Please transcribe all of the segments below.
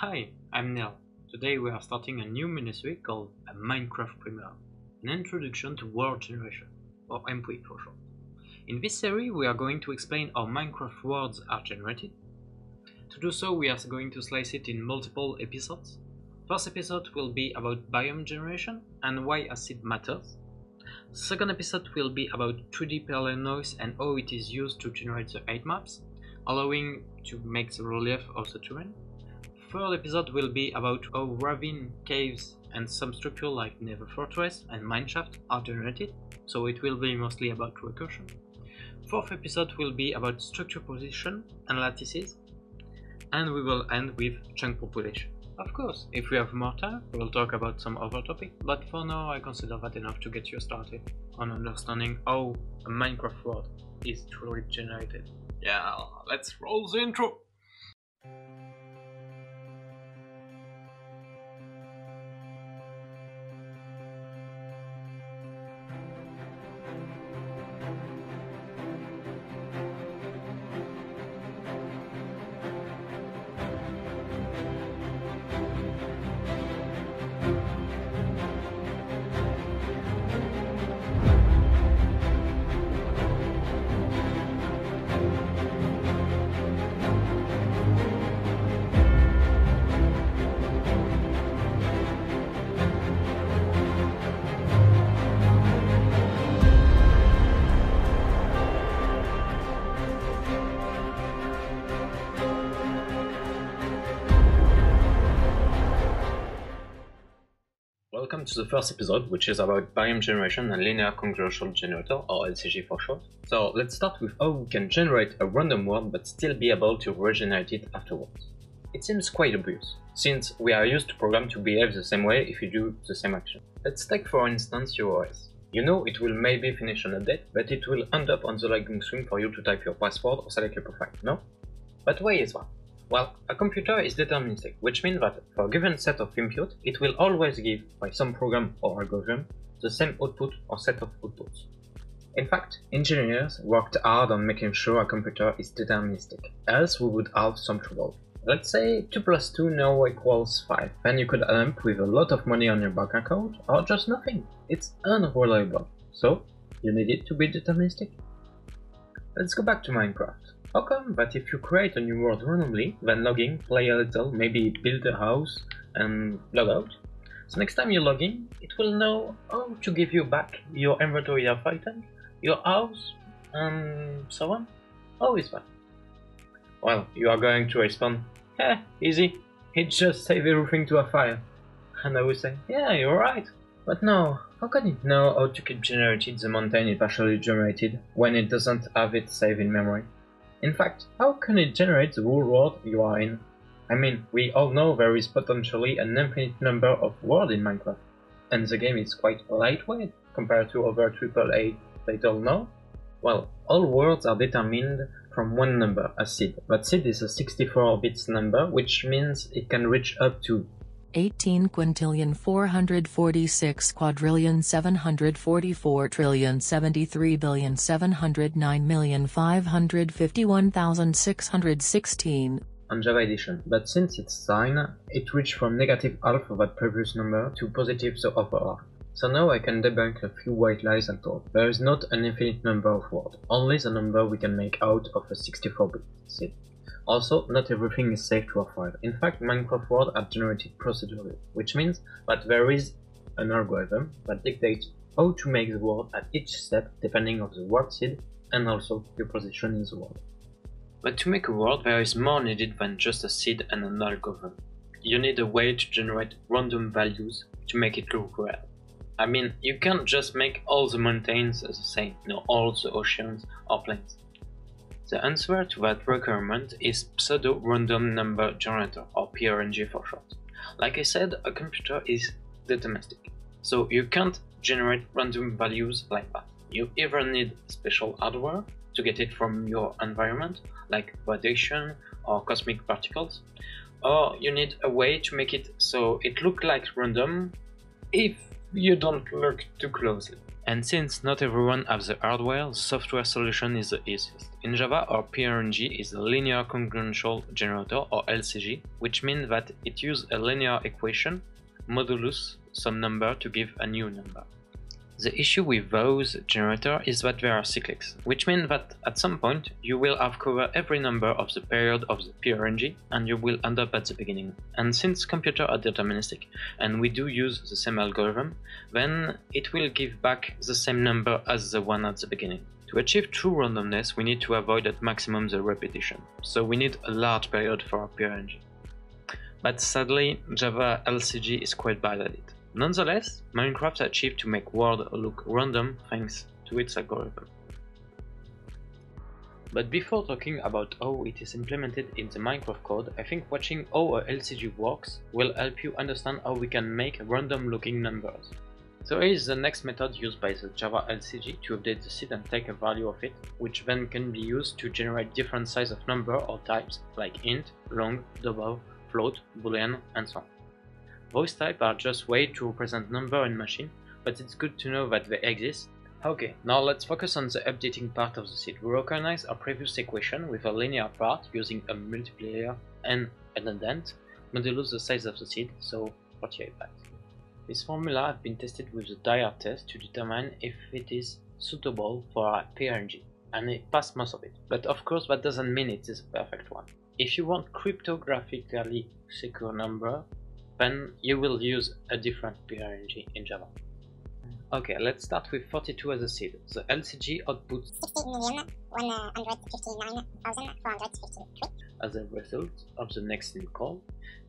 Hi, I'm Neil. Today we are starting a new mini-series called a Minecraft Primer, an introduction to world generation, or MP for short. In this series we are going to explain how Minecraft worlds are generated. To do so we are going to slice it in multiple episodes. First episode will be about biome generation and why a seed matters. Second episode will be about 2D Perlin noise and how it is used to generate the height maps, allowing to make the relief of the terrain. Third episode will be about how ravine, caves and some structure like Nether Fortress and Mineshaft are generated, so it will be mostly about recursion. Fourth episode will be about structure position and lattices, and we will end with chunk population. Of course, if we have more time, we'll talk about some other topic, but for now I consider that enough to get you started on understanding how a Minecraft world is truly generated. Yeah, let's roll the intro! To the first episode, which is about biome generation and linear congruential generator, or LCG for short. So let's start with how we can generate a random world but still be able to regenerate it afterwards. It seems quite obvious, since we are used to program to behave the same way if you do the same action. Let's take for instance your OS. You know it will maybe finish an update, but it will end up on the logging screen for you to type your password or select your profile, no? But why is that? Well, a computer is deterministic, which means that for a given set of input, it will always give, by some program or algorithm, the same output or set of outputs. In fact, engineers worked hard on making sure a computer is deterministic, else we would have some trouble. Let's say 2 plus 2 now equals 5, then you could end up with a lot of money on your bank account, or just nothing. It's unreliable. So, you need it to be deterministic? Let's go back to Minecraft. How come that if you create a new world randomly, then log in, play a little, maybe build a house, and log out? So next time you log in, it will know how to give you back your inventory of items, your house, and so on? How is that? Well, you are going to respond, eh, easy, it just save everything to a file. And I will say, yeah, you're right. But no, how can it know how to keep generated the mountain it partially generated when it doesn't have it saved in memory? In fact, how can it generate the whole world you are in? I mean, we all know there is potentially an infinite number of worlds in Minecraft, and the game is quite lightweight compared to other AAA titles now. Well, all worlds are determined from one number, a seed. That seed is a 64 bits number, which means it can reach up to 18 quintillion 446 quadrillion 744 trillion 73 billion 709 million 551,616 on Java Edition, but since its sign, it reached from negative half of that previous number to positive the upper half. So now I can debunk a few white lies I told. There is not an infinite number of words, only the number we can make out of a 64-bit seed. Also, not everything is safe to a file. In fact, Minecraft worlds are generated procedurally, which means that there is an algorithm that dictates how to make the world at each step depending on the world seed and also your position in the world. But to make a world, there is more needed than just a seed and an algorithm. You need a way to generate random values to make it look real. I mean, you can't just make all the mountains the same, no, all the oceans or plains. The answer to that requirement is pseudo-random number generator, or PRNG for short. Like I said, a computer is deterministic, so you can't generate random values like that. You either need special hardware to get it from your environment, like radiation or cosmic particles, or you need a way to make it so it look like random if you don't look too closely. And since not everyone has the hardware, the software solution is the easiest. In Java, our PRNG is a linear congruential generator or LCG, which means that it uses a linear equation modulus some number to give a new number. The issue with those generators is that they are cyclics, which means that at some point you will have covered every number of the period of the PRNG and you will end up at the beginning. And since computers are deterministic and we do use the same algorithm, then it will give back the same number as the one at the beginning. To achieve true randomness, we need to avoid at maximum the repetition, so we need a large period for our PRNG. But sadly, Java LCG is quite bad at it. Nonetheless, Minecraft achieved to make world look random thanks to its algorithm. But before talking about how it is implemented in the Minecraft code, I think watching how a LCG works will help you understand how we can make random looking numbers. So here is the next method used by the Java LCG to update the seed and take a value of it, which then can be used to generate different size of number or types like int, long, double, float, boolean, and so on. Voice type are just way to represent number in machine, but it's good to know that they exist. Okay, now let's focus on the updating part of the seed. We recognize our previous equation with a linear part using a multiplier and an addend, modulus the size of the seed, so 48 bytes. This formula has been tested with the Diehard test to determine if it is suitable for a PRNG, and it passed most of it. But of course that doesn't mean it is a perfect one. If you want cryptographically secure number, then you will use a different PRNG in Java. Okay, let's start with 42 as a seed. The LCG outputs 60,159,453 as a result of the nextInt call,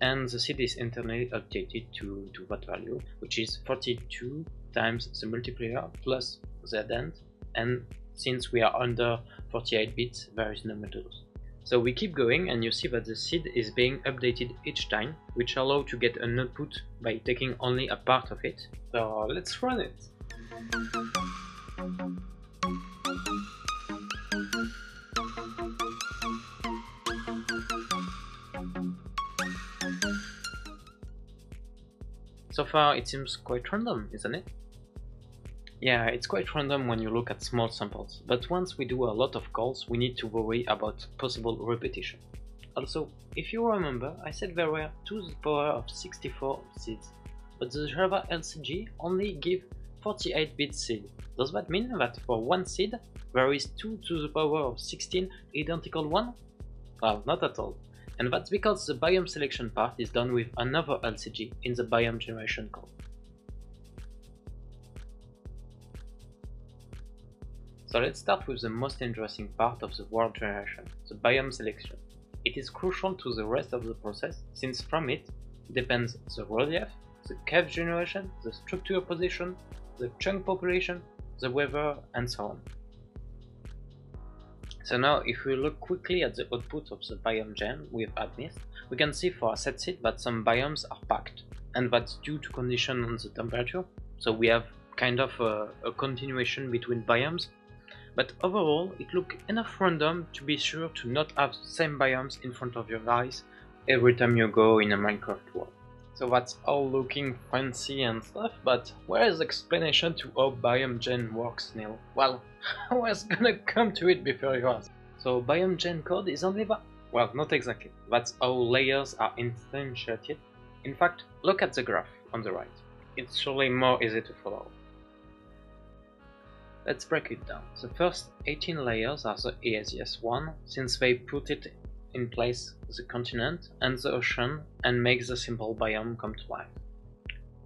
and the seed is internally updated to, to that value, which is 42 times the multiplier plus the addend, and since we are under 48 bits, there is no modulus. So we keep going and you see that the seed is being updated each time, which allow to get an output by taking only a part of it. So let's run it. So far it seems quite random, isn't it? Yeah, it's quite random when you look at small samples, but once we do a lot of calls, we need to worry about possible repetition. Also, if you remember, I said there were 2 to the power of 64 seeds, but the Java LCG only give 48-bit seed. Does that mean that for one seed, there is 2 to the power of 16 identical one? Well, not at all. And that's because the biome selection part is done with another LCG in the biome generation code. So let's start with the most interesting part of the world generation, the biome selection. It is crucial to the rest of the process since from it depends the relief, the cave generation, the structure position, the chunk population, the weather and so on. So now if we look quickly at the output of the biome gen with Amidst, we can see for a set seed that some biomes are packed and that's due to condition on the temperature. So we have kind of a, a continuation between biomes but overall it looks enough random to be sure to not have the same biomes in front of your eyes every time you go in a Minecraft world. So that's all looking fancy and stuff, but where is the explanation to how biome gen works, Neil? Well, I was gonna come to it before you asked. So biome gen code is only that? Well, not exactly. That's how layers are instantiated. In fact, look at the graph on the right. It's surely more easy to follow. Let's break it down. The first 18 layers are the easiest one, since they put it in place the continent and the ocean and make the simple biome come to life.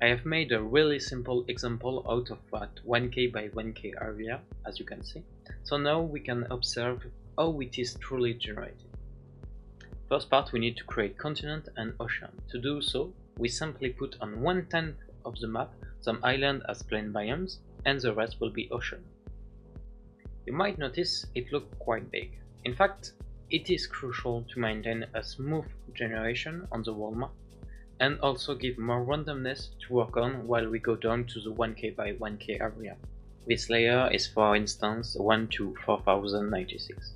I have made a really simple example out of that 1k by 1k area, as you can see. So now we can observe how it is truly generated. First part we need to create continent and ocean. To do so, we simply put on one tenth of the map some island as plain biomes and the rest will be ocean. You might notice it looks quite big. In fact, it is crucial to maintain a smooth generation on the wall map and also give more randomness to work on while we go down to the 1k by 1k area. This layer is for instance 1 to 4096.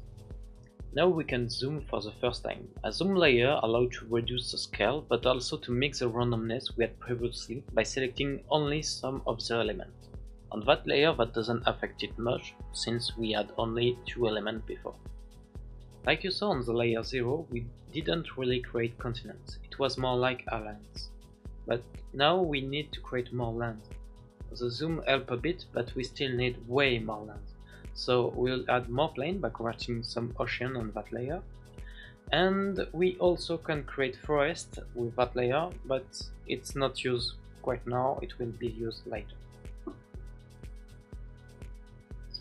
Now we can zoom for the first time. A zoom layer allows to reduce the scale but also to mix the randomness we had previously by selecting only some of the elements. On that layer that doesn't affect it much, since we had only two elements before. Like you saw on the layer 0, we didn't really create continents, it was more like islands. But now we need to create more land. The zoom help a bit, but we still need way more land. So we'll add more plain by converting some ocean on that layer. And we also can create forest with that layer, but it's not used quite now, it will be used later.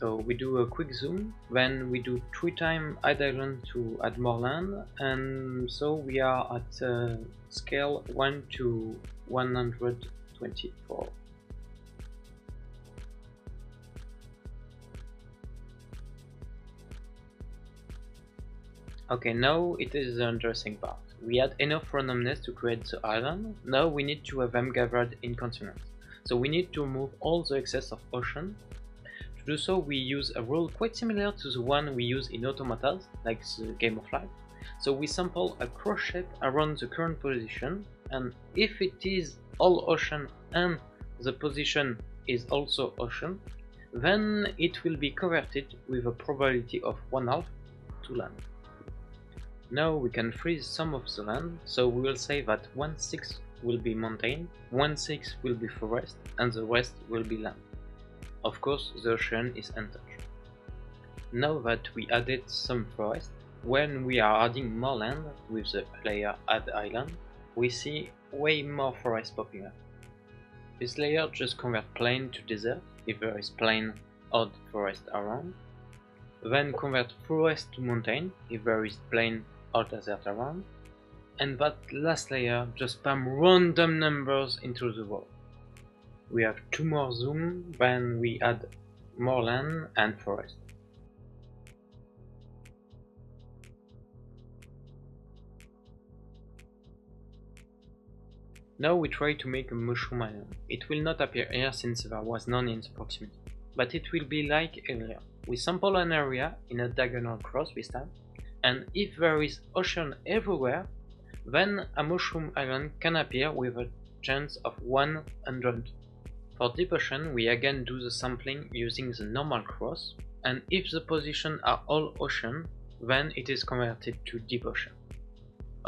So we do a quick zoom, then we do 3 times add island to add more land, and so we are at uh, scale 1 to 124. Okay, now it is the interesting part. We had enough randomness to create the island, now we need to have them gathered in continents. So we need to remove all the excess of ocean. To do so we use a rule quite similar to the one we use in automatas, like the Game of Life. So we sample a cross shape around the current position, and if it is all ocean and the position is also ocean, then it will be converted with a probability of 1 half to land. Now we can freeze some of the land, so we will say that 1 6 will be mountain, 1 6 will be forest, and the rest will be land. Of course, the ocean is untouched. Now that we added some forest, when we are adding more land with the layer add island, we see way more forest popping up. This layer just converts plain to desert if there is plain or forest around, then convert forest to mountain if there is plain or desert around, and that last layer just spam random numbers into the wall. We have two more zoom, then we add more land and forest. Now we try to make a mushroom island. It will not appear here since there was none in the proximity. But it will be like earlier. We sample an area in a diagonal cross this time, and if there is ocean everywhere, then a mushroom island can appear with a chance of 100. For ocean we again do the sampling using the normal cross, and if the position are all ocean, then it is converted to deep ocean.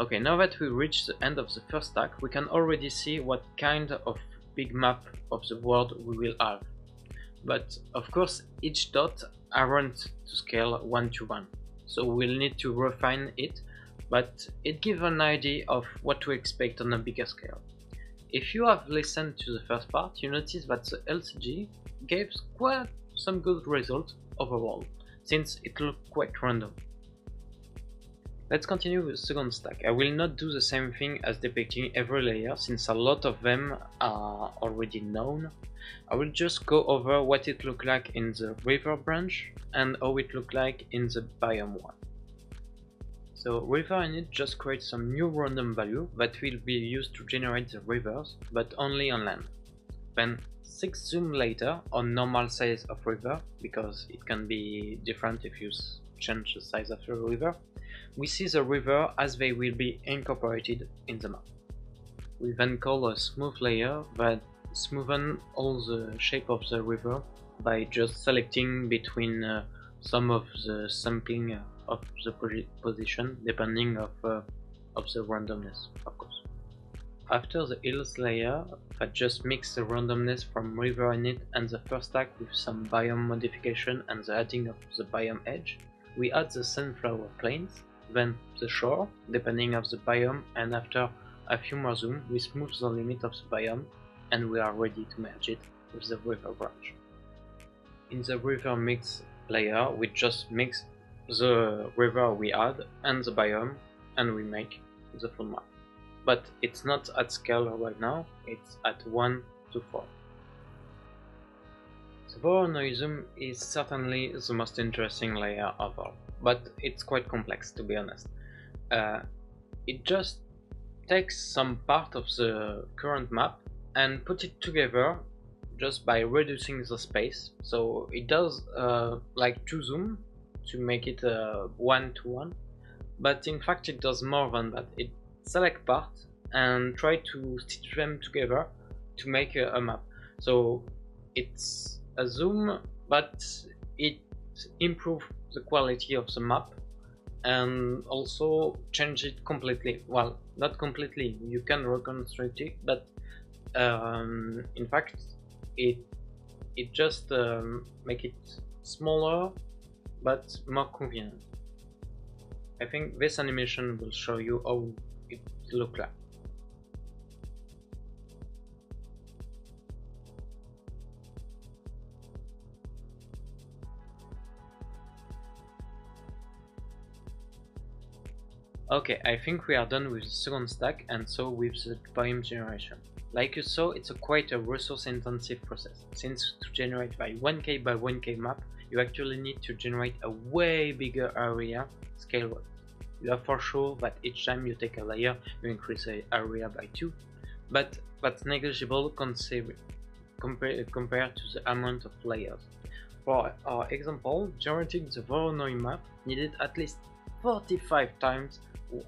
Okay, now that we reach the end of the first stack, we can already see what kind of big map of the world we will have. But of course, each dot aren't to scale 1 to 1, so we'll need to refine it, but it gives an idea of what to expect on a bigger scale. If you have listened to the first part, you notice that the LCG gave quite some good results overall, since it looked quite random. Let's continue with the second stack. I will not do the same thing as depicting every layer since a lot of them are already known. I will just go over what it looked like in the river branch and how it looked like in the biome one. So river init just creates some new random value that will be used to generate the rivers, but only on land. Then 6 zoom later on normal size of river, because it can be different if you change the size of the river, we see the river as they will be incorporated in the map. We then call a smooth layer that smoothen all the shape of the river by just selecting between uh, some of the sampling of the position depending of, uh, of the randomness, of course. After the hills layer I just mix the randomness from river init and the first stack with some biome modification and the adding of the biome edge, we add the sunflower plains then the shore, depending of the biome, and after a few more zoom, we smooth the limit of the biome, and we are ready to merge it with the river branch. In the river mix layer, we just mix the river we add and the biome, and we make the full map. But it's not at scale right now, it's at 1 to 4. The Voronoi zoom is certainly the most interesting layer of all but it's quite complex to be honest. Uh, it just takes some part of the current map and put it together just by reducing the space. So it does uh, like two zoom to make it uh, one to one, but in fact it does more than that. It select parts and try to stitch them together to make a, a map. So it's a zoom, but it improves the quality of the map and also change it completely. Well, not completely. You can reconstruct it, but um, in fact, it it just um, make it smaller but more convenient. I think this animation will show you how it look like. Okay, I think we are done with the second stack and so with the biome generation. Like you saw, it's a quite a resource intensive process, since to generate by 1k by 1k map, you actually need to generate a way bigger area scale wise. You have for sure that each time you take a layer, you increase the area by 2, but that's negligible compared compared to the amount of layers. For our example, generating the Voronoi map needed at least 45 times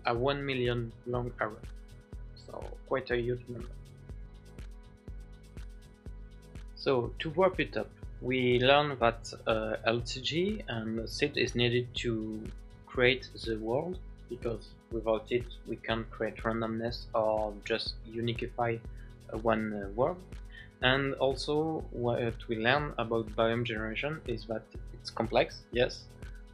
a 1 million long array. So quite a huge number. So to wrap it up, we learned that uh, LCG and seed is needed to create the world because without it we can't create randomness or just uniquify uh, one uh, world. And also what we learn about biome generation is that it's complex, yes,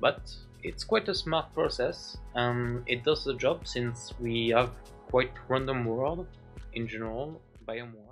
but it's quite a smart process and it does the job since we have quite random world in general, biome world.